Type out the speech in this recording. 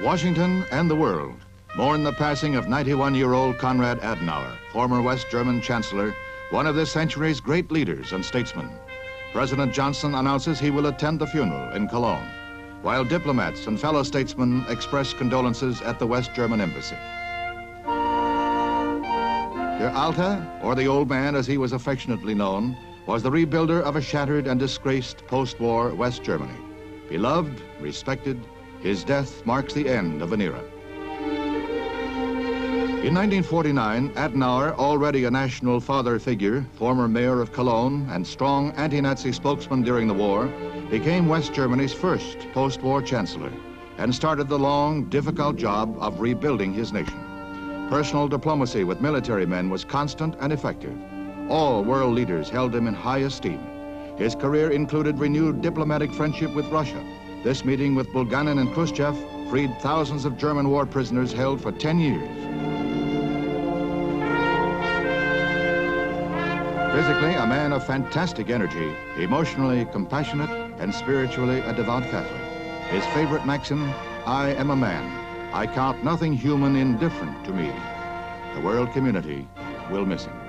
Washington and the world mourn the passing of 91-year-old Konrad Adenauer, former West German chancellor, one of this century's great leaders and statesmen. President Johnson announces he will attend the funeral in Cologne, while diplomats and fellow statesmen express condolences at the West German embassy. Der Alte, or the Old Man as he was affectionately known, was the rebuilder of a shattered and disgraced post-war West Germany. Beloved, respected, his death marks the end of an era. In 1949, Adenauer, already a national father figure, former mayor of Cologne, and strong anti-Nazi spokesman during the war, became West Germany's first post-war chancellor and started the long, difficult job of rebuilding his nation. Personal diplomacy with military men was constant and effective. All world leaders held him in high esteem. His career included renewed diplomatic friendship with Russia. This meeting with Bulganin and Khrushchev freed thousands of German war prisoners held for 10 years. Physically, a man of fantastic energy, emotionally compassionate, and spiritually a devout Catholic. His favorite maxim, I am a man. I count nothing human indifferent to me. The world community will miss him.